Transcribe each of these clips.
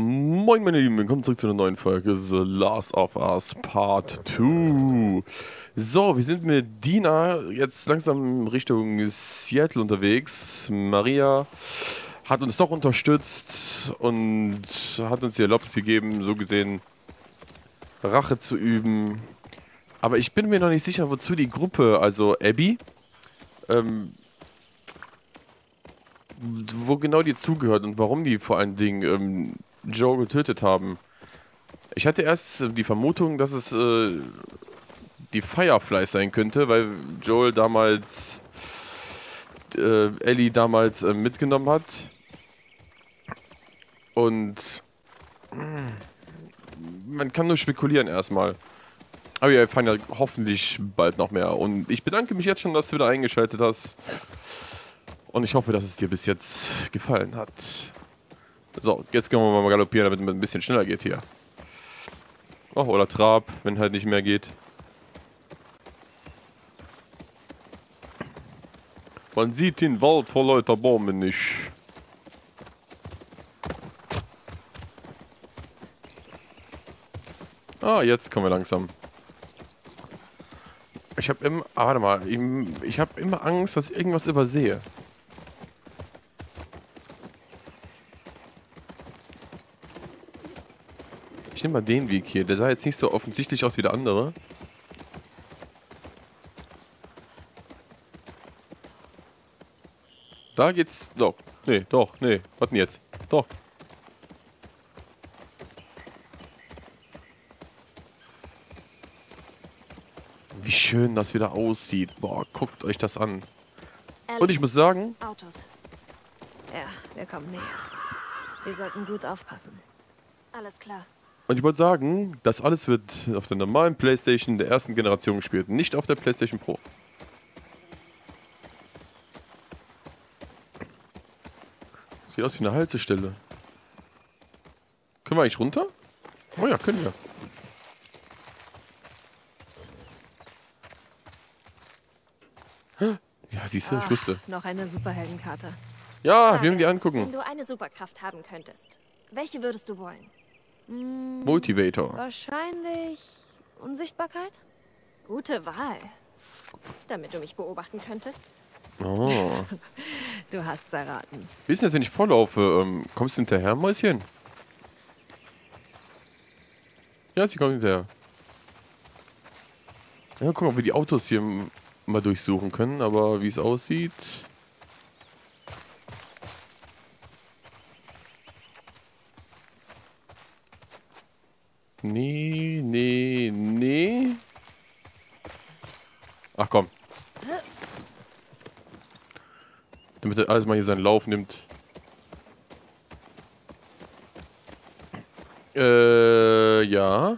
Moin meine Lieben, willkommen zurück zu einer neuen Folge The Last of Us Part 2. So, wir sind mit Dina jetzt langsam Richtung Seattle unterwegs. Maria hat uns doch unterstützt und hat uns die Erlaubnis gegeben, so gesehen Rache zu üben. Aber ich bin mir noch nicht sicher, wozu die Gruppe, also Abby, ähm, wo genau die zugehört und warum die vor allen Dingen ähm, Joe getötet haben. Ich hatte erst die Vermutung, dass es äh, die Fireflies sein könnte, weil Joel damals äh, Ellie damals äh, mitgenommen hat. Und hm, man kann nur spekulieren erstmal. Aber wir erfahren ja hoffentlich bald noch mehr. Und ich bedanke mich jetzt schon, dass du wieder eingeschaltet hast. Und ich hoffe, dass es dir bis jetzt gefallen hat. So, jetzt können wir mal galoppieren, damit es ein bisschen schneller geht hier. Oh, oder Trab, wenn halt nicht mehr geht. Man sieht den Wald vor lauter Bäumen nicht. Ah, jetzt kommen wir langsam. Ich habe immer... Ah, warte mal. Ich, ich habe immer Angst, dass ich irgendwas übersehe. Ich nehme mal den Weg hier. Der sah jetzt nicht so offensichtlich aus wie der andere. Da geht's... Doch. Nee, doch, nee. Was denn jetzt? Doch. Wie schön das wieder aussieht. Boah, guckt euch das an. Und ich muss sagen... Autos. Ja, wir kommen näher. Wir sollten gut aufpassen. Alles klar. Und ich wollte sagen, das alles wird auf der normalen Playstation der ersten Generation gespielt, nicht auf der Playstation Pro. Sieht aus wie eine Haltestelle. Können wir eigentlich runter? Oh ja, können wir. Ja, siehst du, ich wusste. Noch eine Superheldenkarte. Ja, wir haben die angucken. Wenn du eine Superkraft haben könntest, welche würdest du wollen? Hm, Motivator. Wahrscheinlich Unsichtbarkeit? Gute Wahl. Damit du mich beobachten könntest. Oh. du hast erraten. Wie ist denn das, wenn ich vorlaufe? Ähm, kommst du hinterher, Mäuschen? Ja, sie kommt hinterher. Ja, guck mal, ob wir die Autos hier mal durchsuchen können, aber wie es aussieht... Nee, nee, nee. Ach komm. Damit er alles mal hier seinen Lauf nimmt. Äh, ja.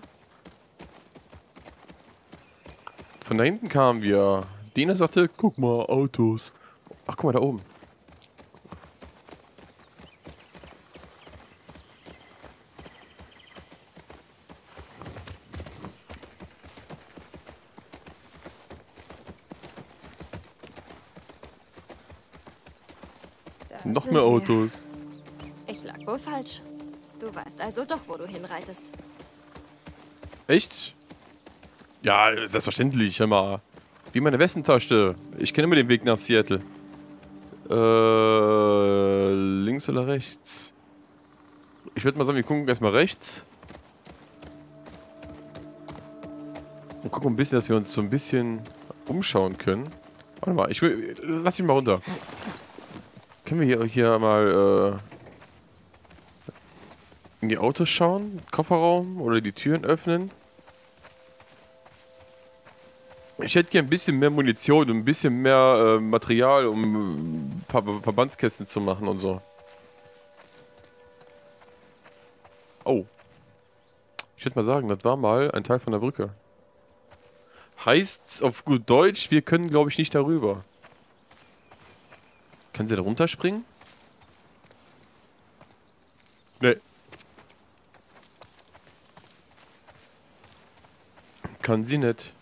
Von da hinten kamen wir. Dina sagte, guck mal, Autos. Ach, guck mal, da oben. Du hinreitest. Echt? Ja, selbstverständlich, hör mal. Wie meine Westentasche. Ich kenne immer den Weg nach Seattle. Äh, links oder rechts? Ich würde mal sagen, wir gucken erstmal rechts. Und gucken ein bisschen, dass wir uns so ein bisschen umschauen können. Warte mal, ich will. Lass mich mal runter. Können wir hier, hier mal äh, in die Autos schauen? Kofferraum oder die Türen öffnen? Ich hätte gerne ein bisschen mehr Munition und ein bisschen mehr äh, Material, um Ver Verbandskästen zu machen und so. Oh. Ich würde mal sagen, das war mal ein Teil von der Brücke. Heißt auf gut Deutsch, wir können glaube ich nicht darüber. Kann sie da runterspringen? Nee. kann sie nicht.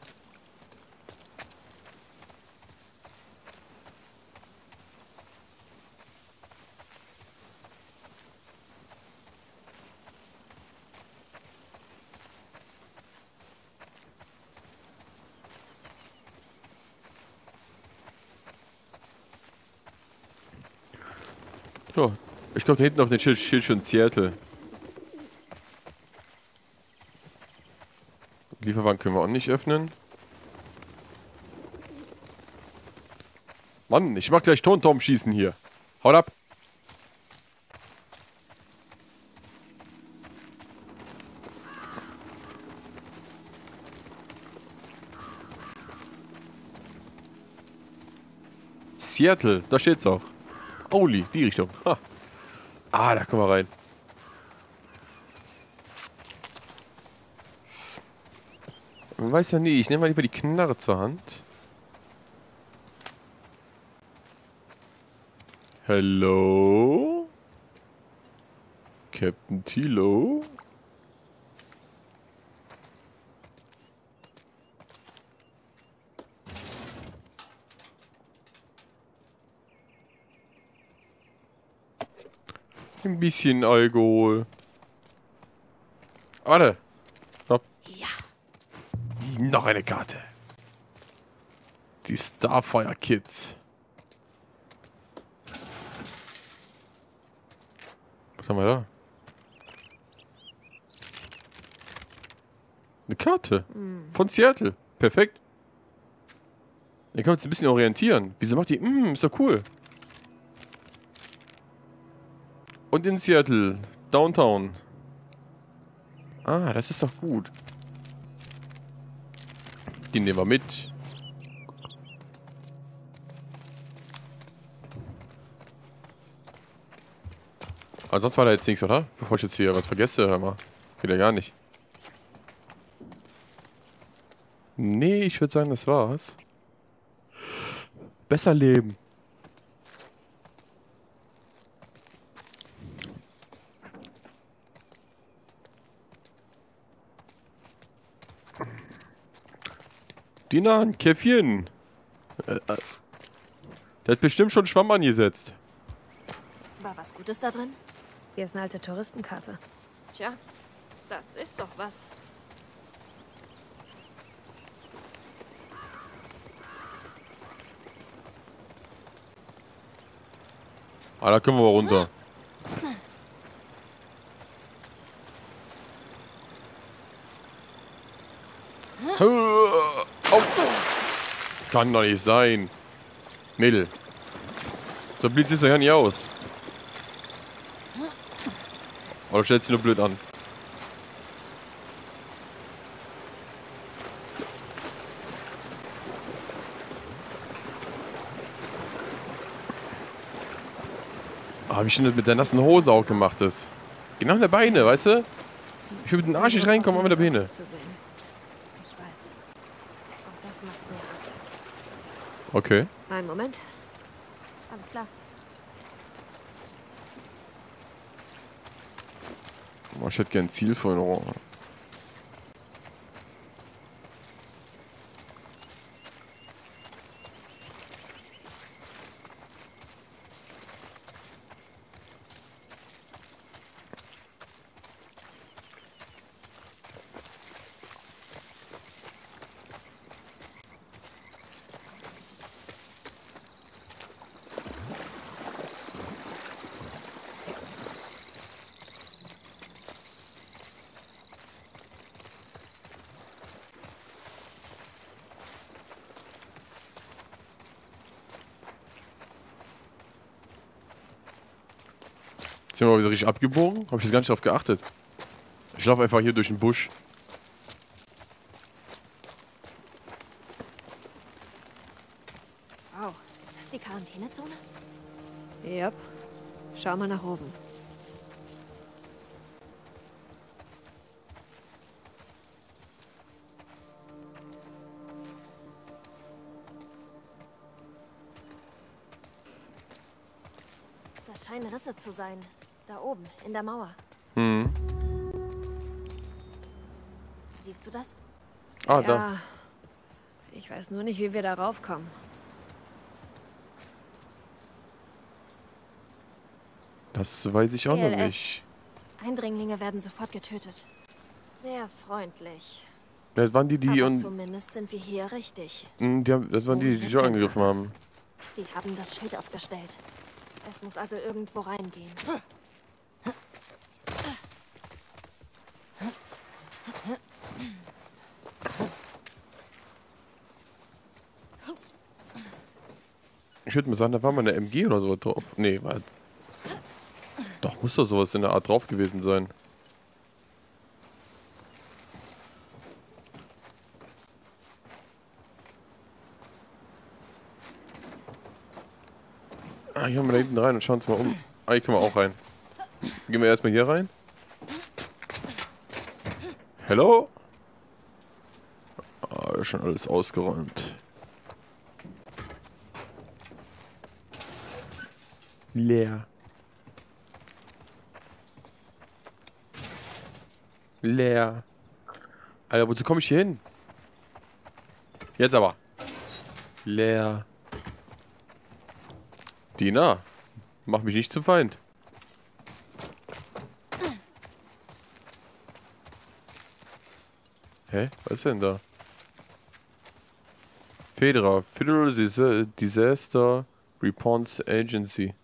So, ich glaube, da hinten noch den Schild, Schild schon Seattle. Lieferwagen können wir auch nicht öffnen. Mann, ich mach gleich Tontom schießen hier. Haut ab. Seattle, da steht's auch. Auli, die Richtung. Ha. Ah, da kommen wir rein. Man weiß ja nie, ich nehme mal lieber die Knarre zur Hand. Hello? Captain Tilo? Ein bisschen Alkohol. Warte. Noch eine Karte. Die Starfire Kids. Was haben wir da? Eine Karte. Von Seattle. Perfekt. Dann können wir uns ein bisschen orientieren. Wieso macht die... Mm, ist doch cool. Und in Seattle. Downtown. Ah, das ist doch gut. Die nehmen wir mit. Sonst war da jetzt nichts, oder? Bevor ich jetzt hier was vergesse, hör mal. Geht ja gar nicht. Nee, ich würde sagen, das war's. Besser leben. Dina, ein Käffchen. Äh, äh. Der hat bestimmt schon Schwamm angesetzt. War was Gutes da drin? Hier ist eine alte Touristenkarte. Tja, das ist doch was. Ah, da können wir mal runter. Kann doch nicht sein. Mädel. So blöd siehst du ja nicht aus. Oder stellst du nur blöd an? Ah, wie schön das mit der nassen Hose auch gemacht ist. Genau in der Beine, weißt du? Ich will mit dem Arsch nicht reinkommen, aber mit der Beine. Zu sehen. Ich weiß. Und das macht mir Angst. Okay. Einen Moment. Alles klar. Oh, ich hätte gern Ziel Sind wir mal wieder richtig abgebogen? Habe ich jetzt gar nicht drauf geachtet. Ich laufe einfach hier durch den Busch. Wow, ist das die Quarantänezone? Yep. Schau mal nach oben. Das scheinen Risse zu sein. Da oben, in der Mauer. Hm. Siehst du das? Ah, da. ja. Ich weiß nur nicht, wie wir da raufkommen. Das weiß ich auch noch DLF. nicht. Eindringlinge werden sofort getötet. Sehr freundlich. Das waren die, die Aber und. zumindest sind wir hier richtig. Hm, Die haben, das waren die, die schon angegriffen haben. Die haben das Schild aufgestellt. Es muss also irgendwo reingehen. Ich würde mal sagen, da war mal eine MG oder so drauf. Nee, war. Doch, muss doch sowas in der Art drauf gewesen sein. Ah, hier haben wir da hinten rein und schauen uns mal um. Ah, hier können wir auch rein. Gehen wir erstmal hier rein. Hello? Ah, schon alles ausgeräumt. Leer. Leer. Alter, wozu komme ich hier hin? Jetzt aber. Leer. Dina, mach mich nicht zum Feind. Hä? Was ist denn da? Federa, Federal Dis- Disaster Response Agency.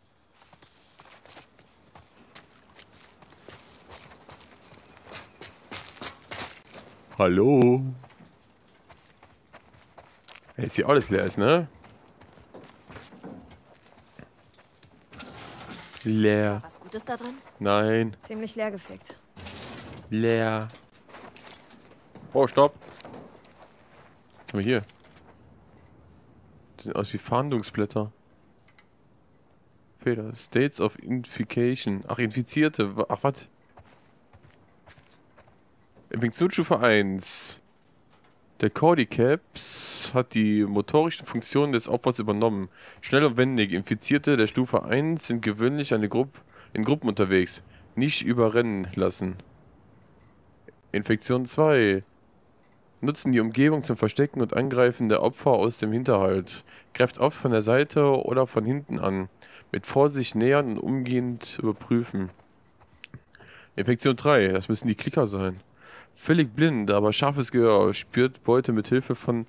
Hallo? Jetzt hier alles leer ist, ne? Leer. Was Gutes da drin? Nein. Ziemlich leergefegt. Leer. Oh, stopp. Was haben wir hier? Sieht aus wie Fahndungsblätter. Feder. States of Infication. Ach, Infizierte. Ach, was? Infektionsstufe 1. Der Cordyceps hat die motorischen Funktionen des Opfers übernommen. Schnell und wendig. Infizierte der Stufe 1 sind gewöhnlich eine Gruppe in Gruppen unterwegs. Nicht überrennen lassen. Infektion 2. Nutzen die Umgebung zum Verstecken und Angreifen der Opfer aus dem Hinterhalt. Greift oft von der Seite oder von hinten an. Mit Vorsicht nähern und umgehend überprüfen. Infektion 3. Das müssen die Klicker sein. Völlig blind, aber scharfes Gehör. Spürt Beute mit Hilfe von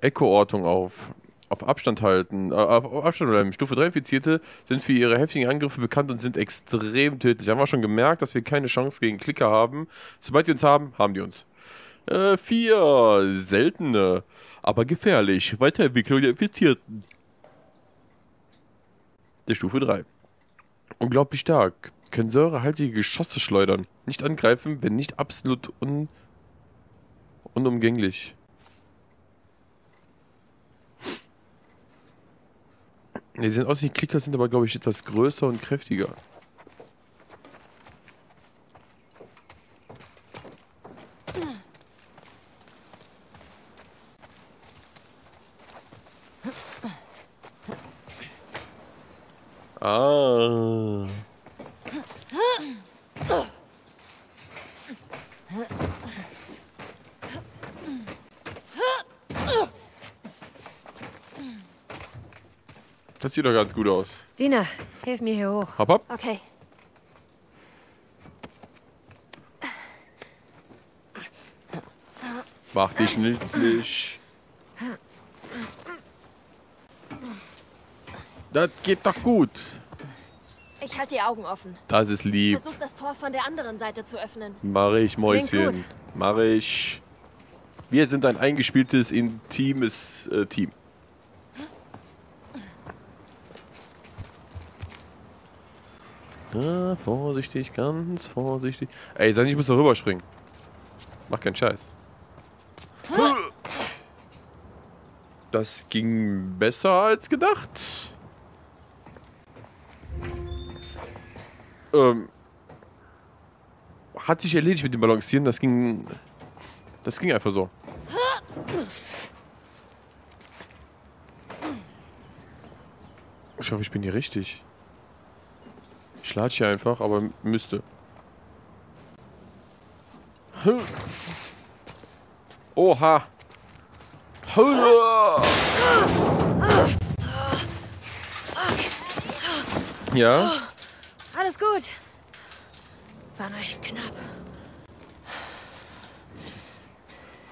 Echo-Ortung auf. Auf Abstand halten. Äh, auf Abstand bleiben. Stufe 3 Infizierte sind für ihre heftigen Angriffe bekannt und sind extrem tödlich. Haben wir schon gemerkt, dass wir keine Chance gegen Klicker haben. Sobald die uns haben, haben die uns. Äh, vier. Seltene, aber gefährlich. Weiterentwicklung der Infizierten. Der Stufe 3. Unglaublich stark. Können säurehaltige Geschosse schleudern. Nicht angreifen, wenn nicht absolut un unumgänglich. Die sehen aus, die Klicker sind aber, glaube ich, etwas größer und kräftiger. Ah. Das sieht doch ganz gut aus. Dina, hilf mir hier hoch. Hopp, hopp. Okay. Mach dich nützlich. Das geht doch gut. Ich halte die Augen offen. Das ist lieb. Versuch das Tor von der anderen Seite zu öffnen. Mach ich, Mäuschen. Mach ich. Wir sind ein eingespieltes, intimes äh, Team. Ah, vorsichtig, ganz vorsichtig. Ey, sag nicht, ich muss da rüberspringen. Mach keinen Scheiß. Das ging besser als gedacht. Ähm, hat sich erledigt mit dem Balancieren. Das ging. Das ging einfach so. Ich hoffe, ich bin hier richtig. Ich latsche hier einfach, aber müsste. Oha! Ja? Mach's gut. War recht knapp.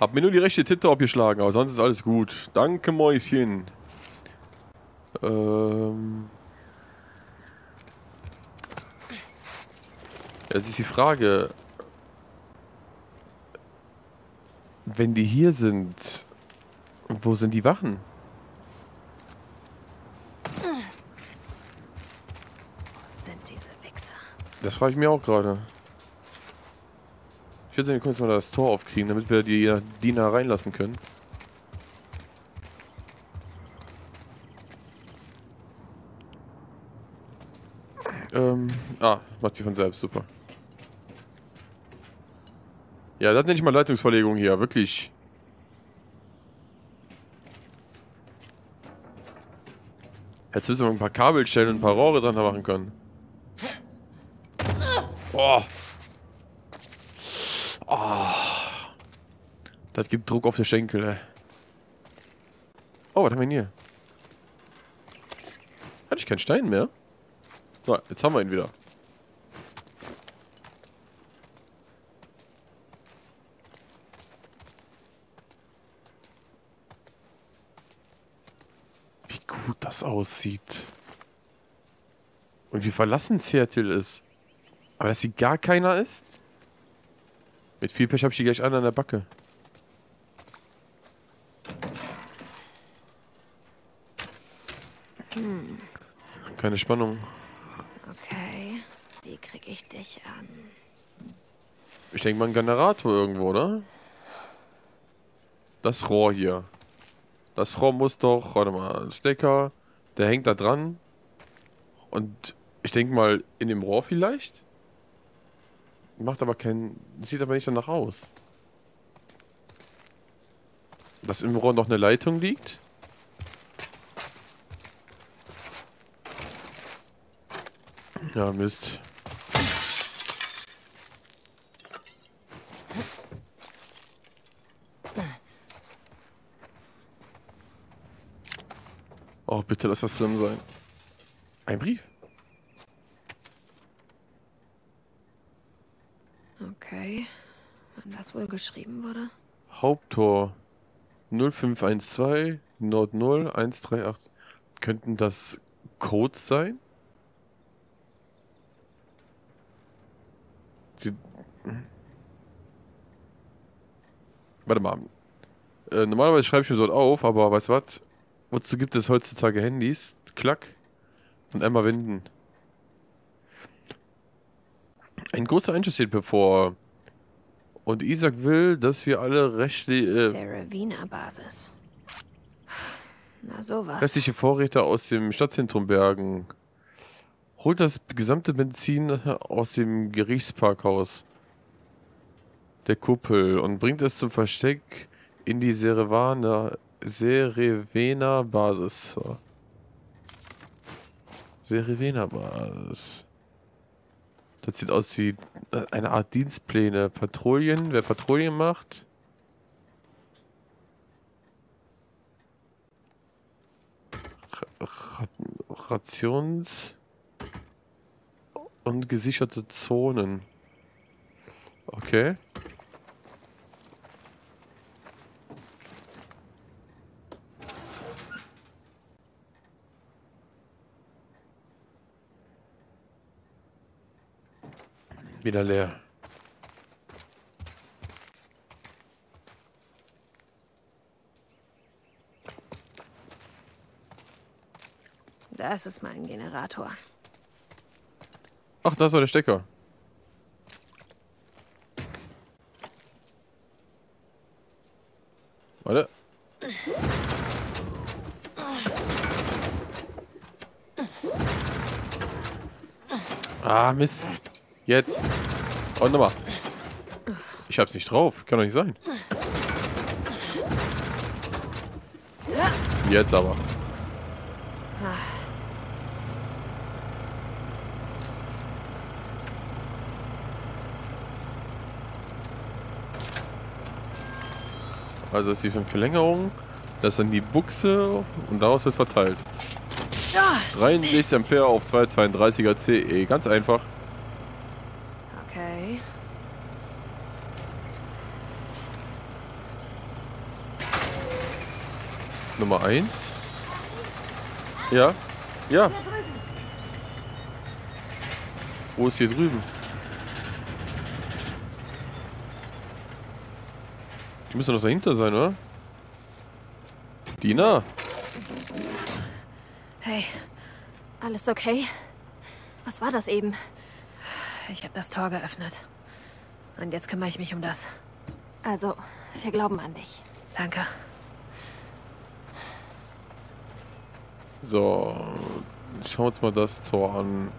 Hab mir nur die rechte Titte abgeschlagen, aber sonst ist alles gut. Danke, Mäuschen. Ähm. Jetzt ist die Frage. Wenn die hier sind, wo sind die Wachen? Das frage ich mir auch gerade. Ich würde sagen, wir können jetzt mal das Tor aufkriegen, damit wir die Diener reinlassen können. Ähm, ah, macht sie von selbst, super. Ja, das nenne ich mal Leitungsverlegung hier, wirklich. Jetzt müssen wir ein paar Kabel stellen und ein paar Rohre dran machen können. Boah. Oh. Das gibt Druck auf der Schenkel, ey. Oh, was haben wir hier? Hatte ich keinen Stein mehr? So, jetzt haben wir ihn wieder. Wie gut das aussieht. Und wie verlassen Seattle ist. Aber dass sie gar keiner ist? Mit viel Pech habe ich die gleich alle an der Backe. Keine Spannung. Okay. Wie krieg ich dich an? Ich denke mal ein Generator irgendwo, oder? Das Rohr hier. Das Rohr muss doch, warte mal, Stecker, der hängt da dran. Und ich denke mal in dem Rohr vielleicht? Macht aber kein, sieht aber nicht danach aus. Dass im Rohr noch eine Leitung liegt? Ja, Mist. Oh, bitte lass das drin sein. Ein Brief. Okay. Wann wohl geschrieben wurde? Haupttor 0512 Nord 0 138. Könnten das Codes sein? Die. Warte mal. Äh, normalerweise schreibe ich mir so auf, aber weißt du was? Wozu gibt es heutzutage Handys? Klack. Und einmal wenden. Ein großer Einschuss steht bevor. Und Isaac will, dass wir alle rechtlich, äh, Saravina Basis. Na sowas. restliche Vorräte aus dem Stadtzentrum bergen. Holt das gesamte Benzin aus dem Gerichtsparkhaus der Kuppel und bringt es zum Versteck in die Serevana, Serevena Basis. So. Serevena Basis. Das sieht aus wie äh, eine Art Dienstpläne. Patrouillen, wer Patrouillen macht. Ra- Ra- Rations und gesicherte Zonen. Okay. Wieder leer. Das ist mein Generator. Ach, da ist doch der Stecker. Warte. Ah, Mist. Jetzt. Und nochmal. Ich hab's nicht drauf. Kann doch nicht sein. Jetzt aber. Also das ist die Verlängerung. Das ist dann die Buchse und daraus wird verteilt. 63 Ampere auf 232er CE. Ganz einfach. Nummer 1. Ja. Ja. Wo ist hier drüben? Die müssen doch dahinter sein, oder? Dina? Hey, alles okay? Was war das eben? Ich habe das Tor geöffnet. Und jetzt kümmere ich mich um das. Also, wir glauben an dich. Danke. So, schauen wir uns mal das Tor an.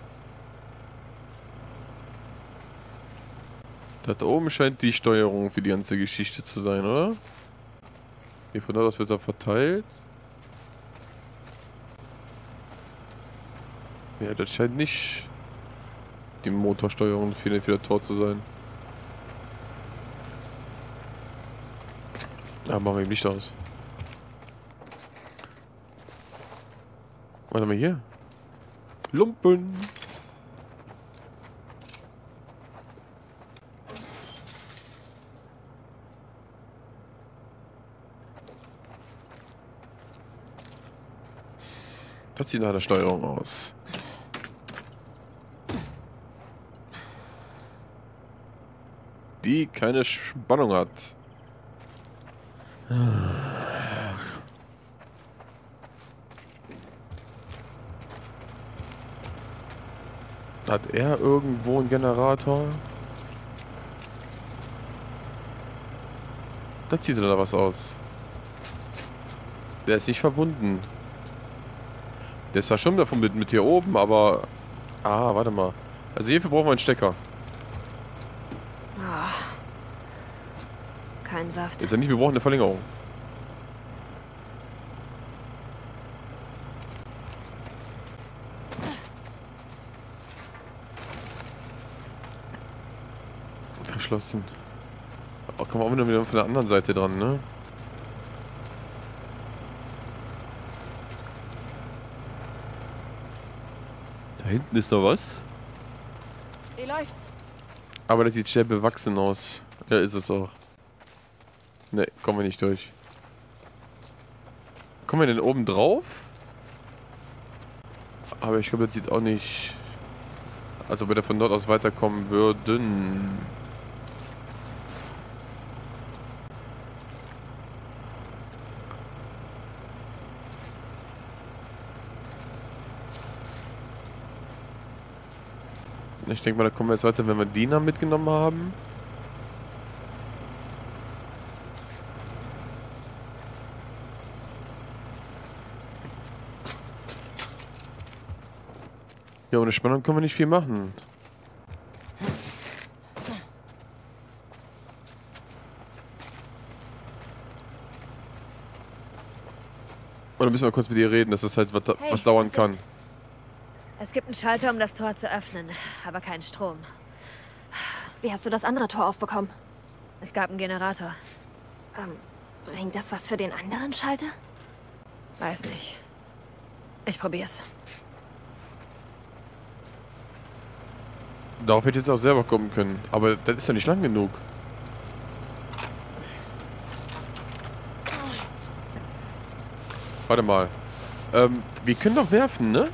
Da oben scheint die Steuerung für die ganze Geschichte zu sein, oder? Hier von dort aus wird er verteilt. Ja, das scheint nicht die Motorsteuerung für, für das Tor zu sein. Ja, machen wir eben Licht aus. Warte mal hier. Lumpen. Das sieht nach der Steuerung aus. Die keine Spannung hat. Hat er irgendwo einen Generator? Da zieht er da was aus. Der ist nicht verbunden. Der ist zwar schon davon mit, mit hier oben, aber... Ah, warte mal. Also hierfür brauchen wir einen Stecker. Ah. Kein Saft. Jetzt ja nicht, wir brauchen eine Verlängerung. Verschlossen. Oh, kommen wir auch wieder von der anderen Seite dran, ne? Da hinten ist noch was. Wie läuft's? Aber das sieht sehr bewachsen aus. Ja, ist es auch. Ne, kommen wir nicht durch. Kommen wir denn oben drauf? Aber ich glaube, das sieht auch nicht... Als ob wir da von dort aus weiterkommen würden. Ich denke mal, da kommen wir jetzt weiter, wenn wir Dina mitgenommen haben. Ja, ohne Spannung können wir nicht viel machen. Oder müssen wir kurz mit ihr reden, dass das halt was, Hey, was dauern was kann. ist? Es gibt einen Schalter, um das Tor zu öffnen, aber keinen Strom. Wie hast du das andere Tor aufbekommen? Es gab einen Generator. Ähm, bringt das was für den anderen Schalter? Weiß nicht. Ich probier's. Darauf hätte ich jetzt auch selber kommen können. Aber das ist ja nicht lang genug. Warte mal. Ähm, wir können doch werfen, ne?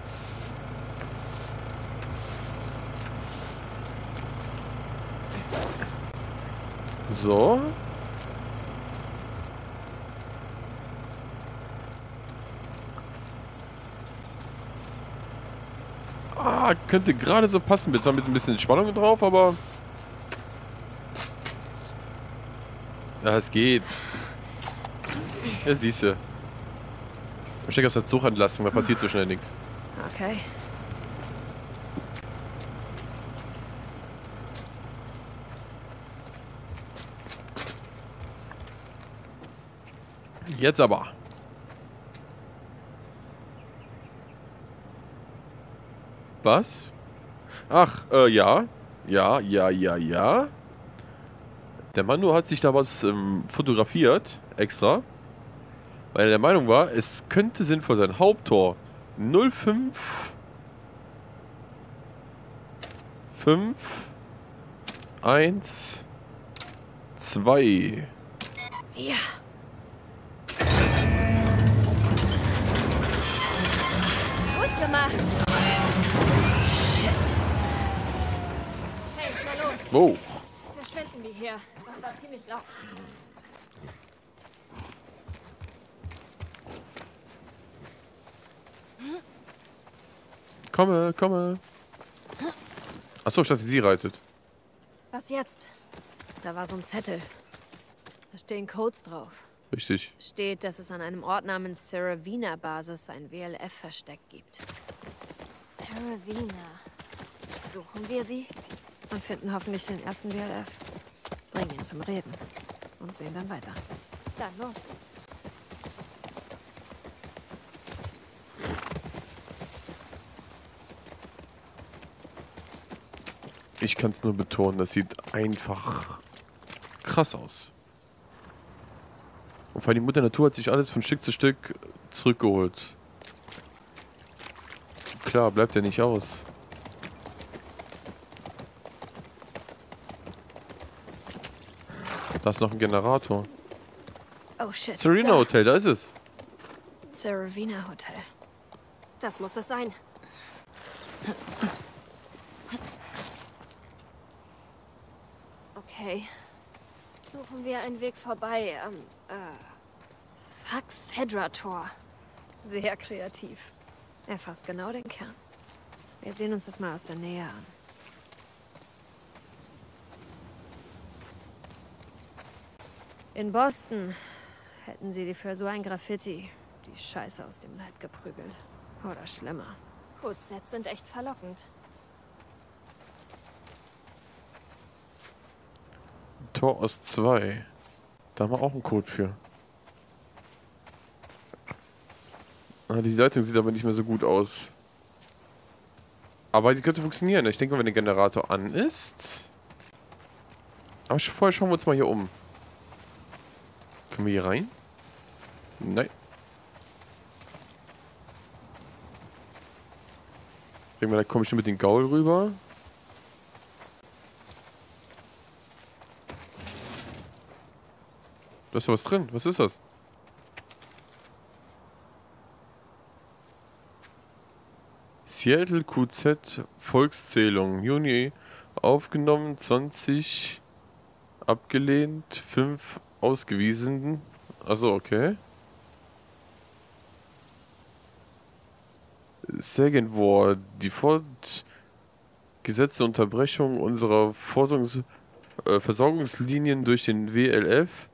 So. Ah, könnte gerade so passen. Mit zwar mit ein bisschen Spannung drauf, aber... Ja, es geht. Ja, siehst du. Steck aus der Zugentlastung, da passiert so schnell nichts. Okay. Jetzt aber. Was? Ach, äh, ja. Ja, ja, ja, ja. Der Manu hat sich da was ähm, fotografiert, extra. Weil er der Meinung war, es könnte sinnvoll sein. Haupttor 05 5 1 2 Ja. Wow. Verschwenden wir hier. Das war ziemlich laut. Komme, komme. Achso, ich dachte, sie reitet. Was jetzt? Da war so ein Zettel. Da stehen Codes drauf. Richtig. Steht, dass es an einem Ort namens Seravina Basis ein WLF-Versteck gibt. Seravina. Suchen wir sie? Und finden hoffentlich den ersten WLF. Bringen ihn zum Reden. Und sehen dann weiter. Dann los. Ich kann es nur betonen, das sieht einfach krass aus. Und vor allem die Mutter Natur hat sich alles von Stück zu Stück zurückgeholt. Klar, bleibt ja nicht aus. Da ist noch ein Generator. Oh shit. Serena. Hotel, da ist es. Ceravina Hotel. Das muss es sein. Okay. Suchen wir einen Weg vorbei am, äh, Fuck Fedra Tor. Sehr kreativ. Er fasst genau den Kern. Wir sehen uns das mal aus der Nähe an. In Boston hätten sie die für so ein Graffiti die Scheiße aus dem Leib geprügelt. Oder schlimmer. Codesets sind echt verlockend. Tor aus 2. Da haben wir auch einen Code für. Ah, die Leitung sieht aber nicht mehr so gut aus. Aber die könnte funktionieren. Ich denke, wenn der Generator an ist. Aber vorher schauen wir uns mal hier um. Können wir hier rein? Nein. Irgendwann komme ich mit den Gaul rüber. Da ist was drin. Was ist das? Seattle QZ Volkszählung. Juni aufgenommen, 20 abgelehnt, 5 ausgewiesen. Also okay. Second War. Die fortgesetzte Unterbrechung unserer Forschungs äh, Versorgungslinien durch den WLF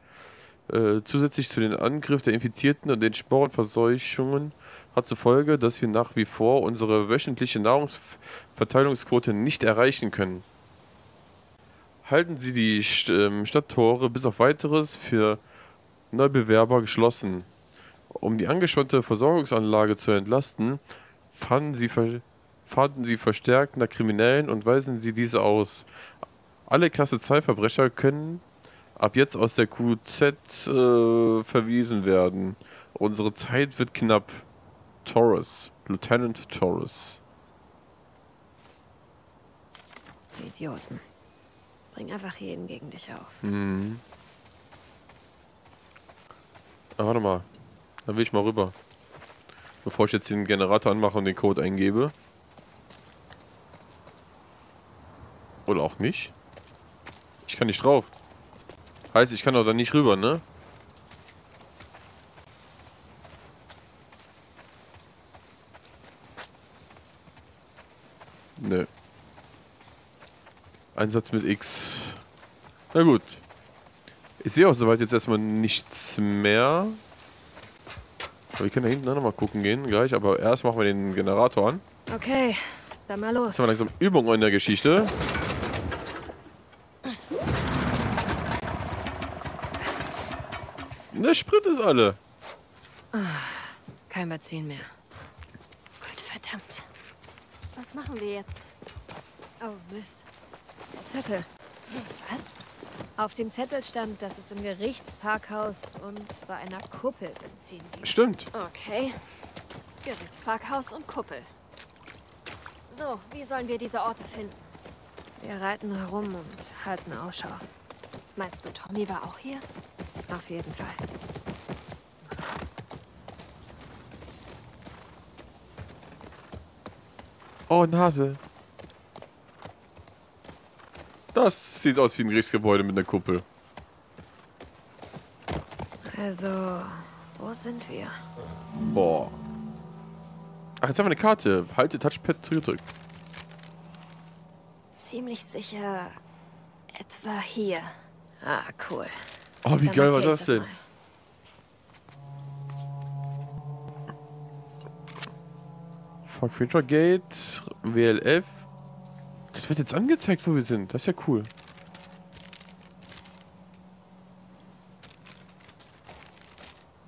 äh, zusätzlich zu den Angriff der Infizierten und den Sporenverseuchungen hat zur Folge, dass wir nach wie vor unsere wöchentliche Nahrungsverteilungsquote nicht erreichen können. Halten Sie die ähm, Stadttore bis auf weiteres für Neubewerber geschlossen. Um die angespannte Versorgungsanlage zu entlasten, fanden Sie, ver fahnden Sie verstärkt nach Kriminellen und weisen Sie diese aus. Alle Klasse 2 Verbrecher können ab jetzt aus der QZ äh, verwiesen werden. Unsere Zeit wird knapp. Torres. Lieutenant Torres. Idioten. Bring einfach jeden gegen dich auf. Mhm. Ah, warte mal. Da will ich mal rüber. Bevor ich jetzt den Generator anmache und den Code eingebe. Oder auch nicht. Ich kann nicht drauf. Heißt, ich kann doch da nicht rüber, ne? Einsatz mit X. Na gut. Ich sehe auch soweit jetzt erstmal nichts mehr. Aber wir können da hinten auch nochmal gucken gehen gleich. Aber erst machen wir den Generator an. Okay, dann mal los. Jetzt haben wir langsam Übung in der Geschichte. Der Sprit ist alle. Kein Benzin mehr. Gott verdammt. Was machen wir jetzt? Oh, Mist. Zettel. Was? Auf dem Zettel stand, dass es im Gerichtsparkhaus und bei einer Kuppel Benzin gibt. Stimmt. Okay. Gerichtsparkhaus und Kuppel. So, wie sollen wir diese Orte finden? Wir reiten herum und halten Ausschau. Meinst du, Tommy war auch hier? Auf jeden Fall. Oh, Nase. Das sieht aus wie ein Gerichtsgebäude mit einer Kuppel. Also, wo sind wir? Boah. Ach, jetzt haben wir eine Karte. Halte Touchpad zurückgedrückt. Ziemlich sicher etwa hier. Ah, cool. Oh, wie Dann geil war das denn? mal. Fuck Future Gate, WLF. Das wird jetzt angezeigt, wo wir sind. Das ist ja cool.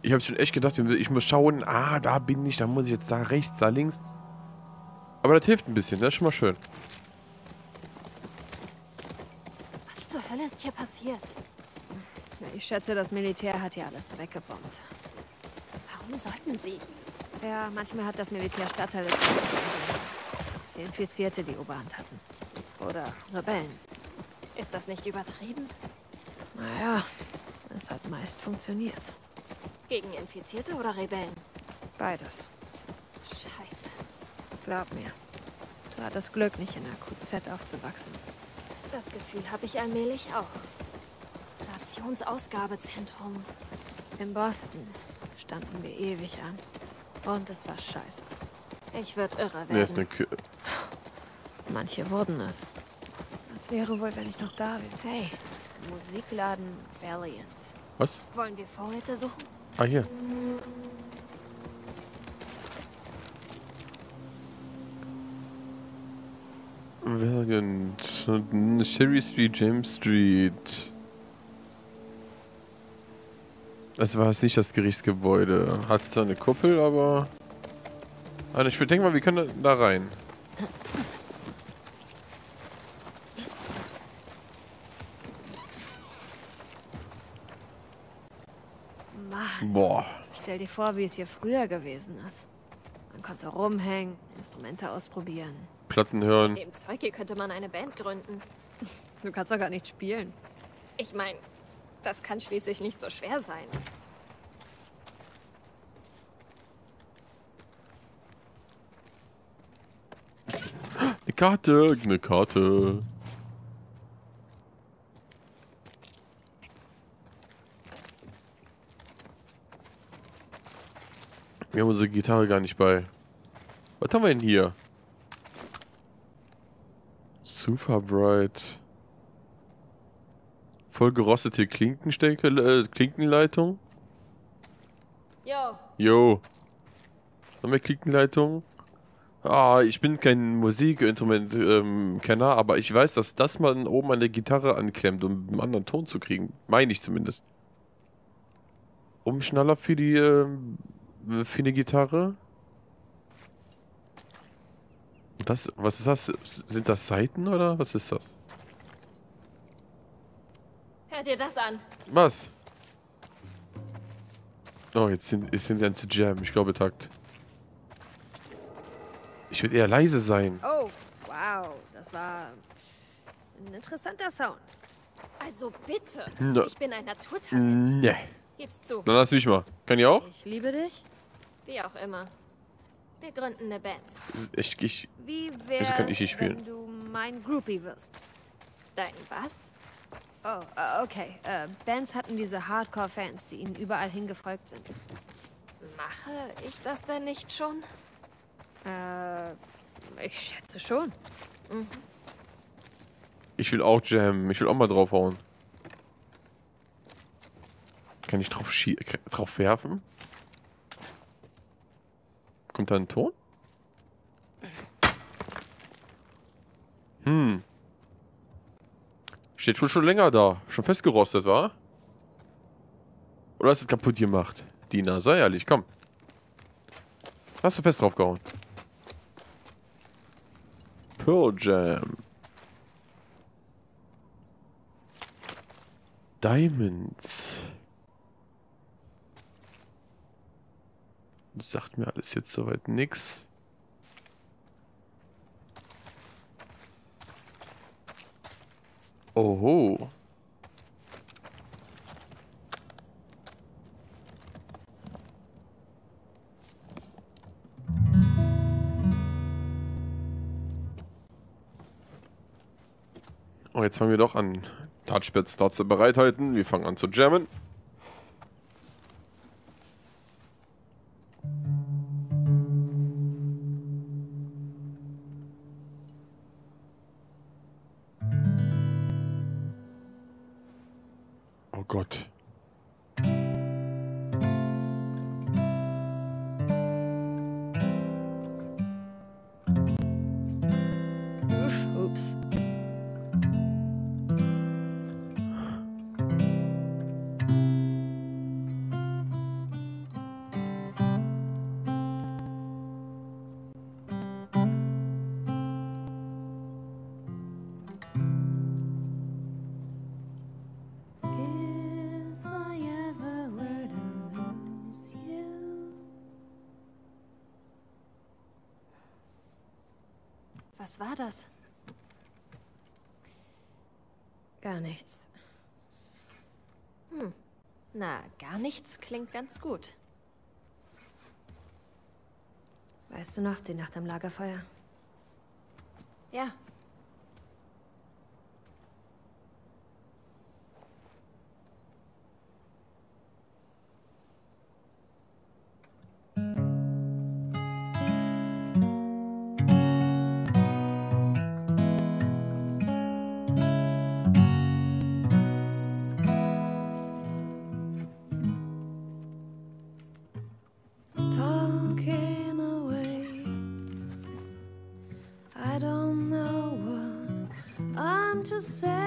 Ich habe schon echt gedacht, ich muss schauen, ah, da bin ich, da muss ich jetzt da rechts, da links. Aber das hilft ein bisschen, das ist schon mal schön. Was zur Hölle ist hier passiert? Ich schätze, das Militär hat hier alles weggebombt. Warum sollten sie? Ja, manchmal hat das Militär Stadtteile die Infizierte die Oberhand hatten. Oder Rebellen. Ist das nicht übertrieben? Naja, es hat meist funktioniert. Gegen Infizierte oder Rebellen? Beides. Scheiße. Glaub mir. Du hattest Glück, nicht in der QZ aufzuwachsen. Das Gefühl habe ich allmählich auch. Rationsausgabezentrum. In Boston standen wir ewig an. Und es war scheiße. Ich würde irre Ne, ist eine werden. Manche wurden es. Was wäre wohl, wenn ich noch da wäre? Hey, Musikladen Valiant. Was? Wollen wir Vorräte suchen? Ah, hier. Valiant. Sherry Street, James Street. Das war jetzt nicht das Gerichtsgebäude. Hat zwar eine Kuppel, aber... Also ich denke mal, wir können da rein. Mann, Boah. stell dir vor, wie es hier früher gewesen ist. Man konnte rumhängen, Instrumente ausprobieren. Platten hören. Mit dem Zeug hier könnte man eine Band gründen. Du kannst doch gar nicht spielen. Ich meine, das kann schließlich nicht so schwer sein. Eine Karte, eine Karte. Wir haben unsere Gitarre gar nicht bei. Was haben wir denn hier? Super bright. Voll gerostete Klinkenstecke, äh, Klinkenleitung. Jo, Jo. Noch mehr Klinkenleitung. Ah, ich bin kein Musikinstrument-Kenner, aber ich weiß, dass das man oben an der Gitarre anklemmt, um einen anderen Ton zu kriegen. Meine ich zumindest. Umschnaller für die, ähm, für die Gitarre. Das, was ist das? Sind das Saiten oder was ist das? hör dir das an. Was? Oh, jetzt sind, jetzt sind sie an zu Jam. Ich glaube, Takt. Ich würde eher leise sein. Oh, wow, das war ein interessanter Sound. Also bitte. Na. Ich bin ein Naturtalent. Ne. Gib's zu. Dann lass mich mal. Kann ich auch? Ich liebe dich. Wie auch immer. Wir gründen eine Band. Ich, ich, Wie Das kann ich wär's, nicht spielen. wenn du mein Groupie wirst? Dein was? Oh, äh, okay. Äh, Bands hatten diese Hardcore-Fans, die ihnen überall hingefolgt sind. Mache ich das denn nicht schon? Äh, ich schätze schon. ich will auch Jam. Ich will auch mal draufhauen. Kann ich drauf, drauf werfen? Kommt da ein Ton? Hm. Steht wohl schon länger da. Schon festgerostet, war? Oder hast du es kaputt gemacht? Dina, sei ehrlich, komm. Hast du fest draufgehauen? Pearl Jam. Diamonds. Sagt mir alles jetzt soweit nix. Oho. Oh, jetzt fangen wir doch an. Touchpad Starts bereithalten. Wir fangen an zu jammen. Gott. Was war das? Gar nichts. Na, gar nichts klingt ganz gut. Weißt du noch, die Nacht am Lagerfeuer? Ja, to say,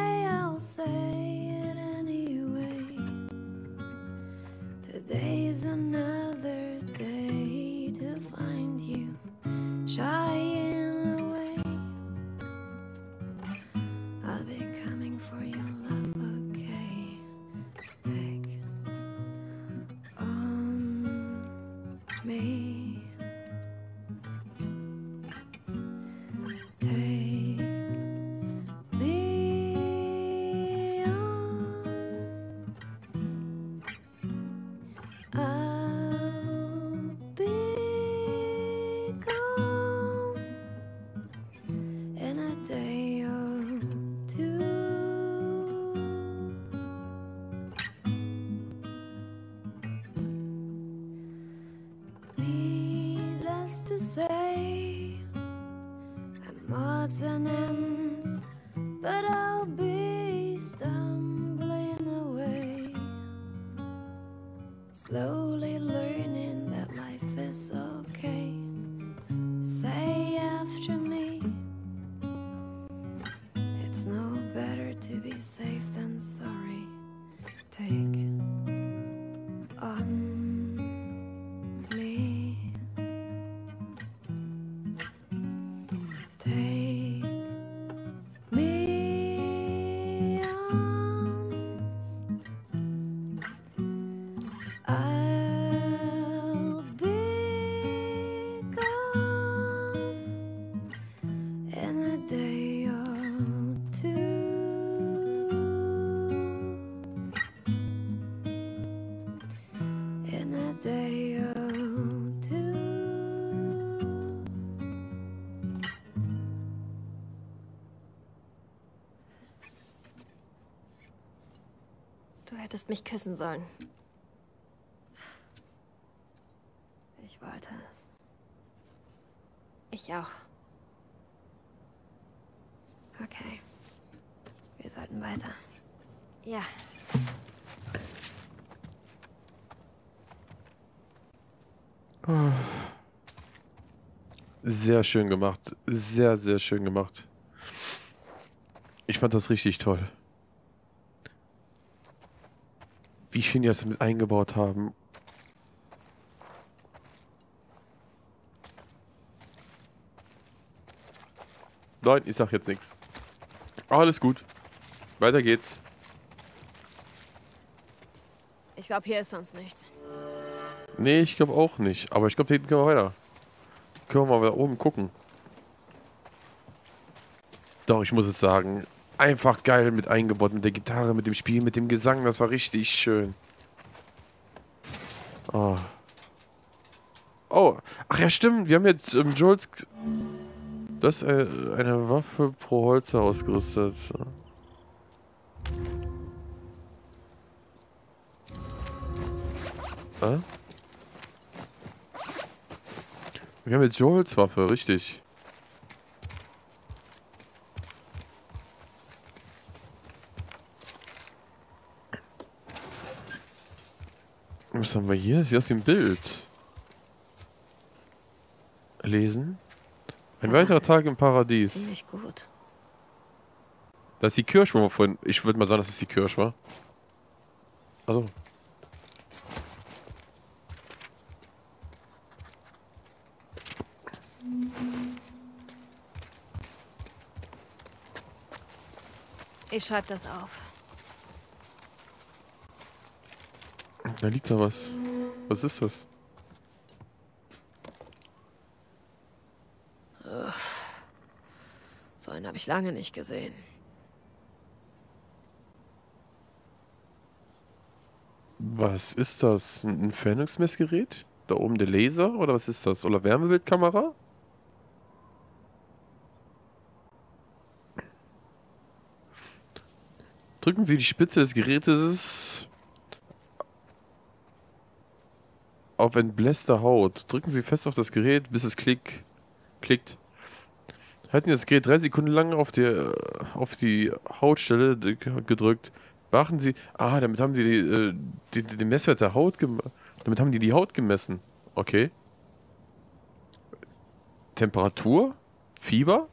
slow hättest mich küssen sollen. Ich wollte es. Ich auch. Okay. Wir sollten weiter. Ja, Sehr schön gemacht. Sehr, sehr schön gemacht. Ich fand das richtig toll. Wie schön die das mit eingebaut haben. Nein, ich sag jetzt nichts. Alles gut. Weiter geht's. Ich glaube, hier ist sonst nichts. Nee, ich glaube auch nicht. Aber ich glaube, da hinten können wir weiter. Können wir mal da oben gucken. Doch, ich muss es sagen. Einfach geil mit eingebaut. Mit der Gitarre, mit dem Spiel, mit dem Gesang. Das war richtig schön. Oh. Oh. Ach ja, stimmt. Wir haben jetzt ähm, Jules... Das ist äh, eine Waffe pro Holzer ausgerüstet. Äh? Wir haben jetzt Joels Waffe, richtig. Was haben wir hier? Sieht aus ein Bild. Lesen. Ein Ja, weiterer Tag im Paradies. Ziemlich gut. Das ist die Kirsch, wo wir vorhin. Ich würde mal sagen, dass es die Kirsch war. Also. Ich schreibe das auf. Da liegt da was. Was ist das? So einen habe ich lange nicht gesehen. Was ist das? Ein Entfernungsmessgerät? Da oben der Laser? Oder was ist das? Oder Wärmebildkamera? Drücken Sie die Spitze des Gerätes auf entblässte Haut. Drücken Sie fest auf das Gerät, bis es klick, klickt. Halten Sie das Gerät drei Sekunden lang auf, der, auf die Hautstelle gedrückt. Beachten Sie, ah, damit haben Sie die, äh, die, die, den Messwert der Haut gem- damit haben die die Haut gemessen. Okay. Temperatur? Fieber?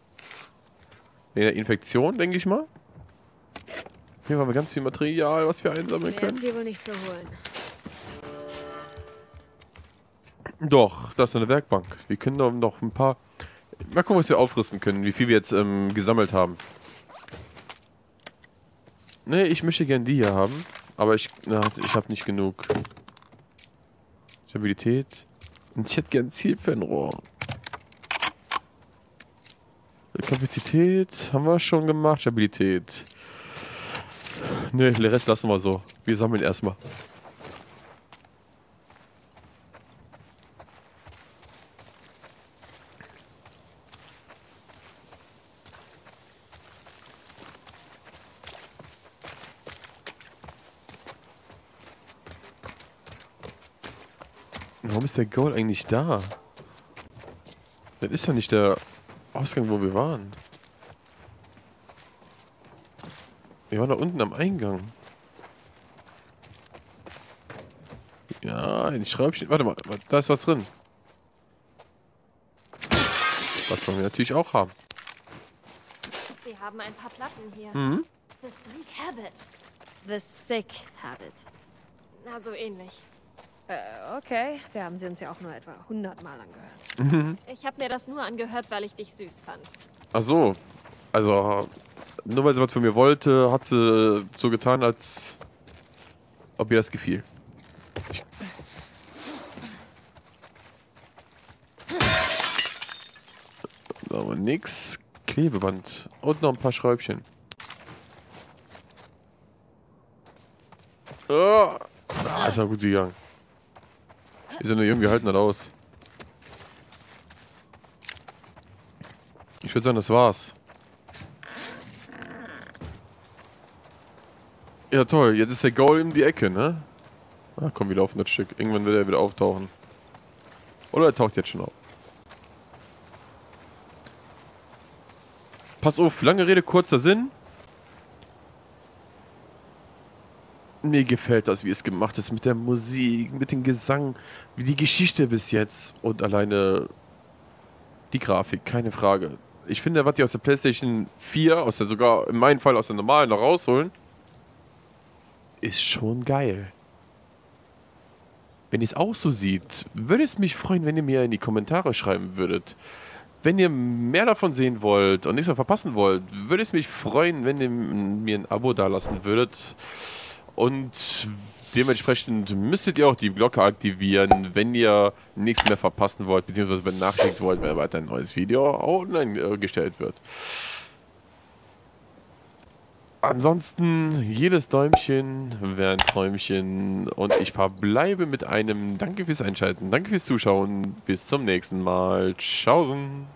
Infektion, denke ich mal. Hier haben wir ganz viel Material, was wir einsammeln Mehr können. ist hier wohl nicht zu holen. Doch, das ist eine Werkbank. Wir können doch noch ein paar. Mal gucken, was wir aufrüsten können, wie viel wir jetzt ähm, gesammelt haben. Ne, ich möchte gern die hier haben. Aber ich, na, ich habe nicht genug. Stabilität. Und ich hätte gern Zielfernrohr. Kapazität haben wir schon gemacht. Stabilität. Ne, den Rest lassen wir so. Wir sammeln erstmal. Der Goal eigentlich da? Das ist ja nicht der Ausgang, wo wir waren. Wir waren da unten am Eingang. Ja, ein Schräubchen. Warte mal, da ist was drin. Was wollen wir natürlich auch haben. Sie haben ein paar Platten hier. Mhm. The Sick Habit. The Sick Habit. Na, so ähnlich. Äh, okay. Wir haben sie uns ja auch nur etwa 100 Mal angehört. Ich habe mir das nur angehört, weil ich dich süß fand. Ach so. Also, nur weil sie was von mir wollte, hat sie so getan, als ob ihr das gefiel. Ich so, aber nix. Klebeband. Und noch ein paar Schräubchen. Oh. Ah, ist ja gut gegangen. Ist ja nur irgendwie halten das aus. Ich würde sagen, das war's. Ja, toll. Jetzt ist der Goal in die Ecke, ne? Ah, komm, wir laufen das Stück. Irgendwann wird er wieder auftauchen. Oder er taucht jetzt schon auf. Pass auf, lange Rede, kurzer Sinn. Mir gefällt das, wie es gemacht ist mit der Musik, mit dem Gesang, wie die Geschichte bis jetzt und alleine die Grafik, keine Frage. Ich finde, was die aus der PlayStation 4, aus der sogar in meinem Fall aus der normalen noch rausholen, ist schon geil. Wenn ihr es auch so sieht, würde es mich freuen, wenn ihr mir in die Kommentare schreiben würdet. Wenn ihr mehr davon sehen wollt und nichts mehr verpassen wollt, würde es mich freuen, wenn ihr mir ein Abo dalassen würdet. Und dementsprechend müsstet ihr auch die Glocke aktivieren, wenn ihr nichts mehr verpassen wollt, beziehungsweise benachrichtigt wollt, wenn weiter ein neues Video online äh, gestellt wird. Ansonsten, jedes Däumchen wäre ein Träumchen und ich verbleibe mit einem Danke fürs Einschalten, danke fürs Zuschauen, bis zum nächsten Mal. Tschaußen.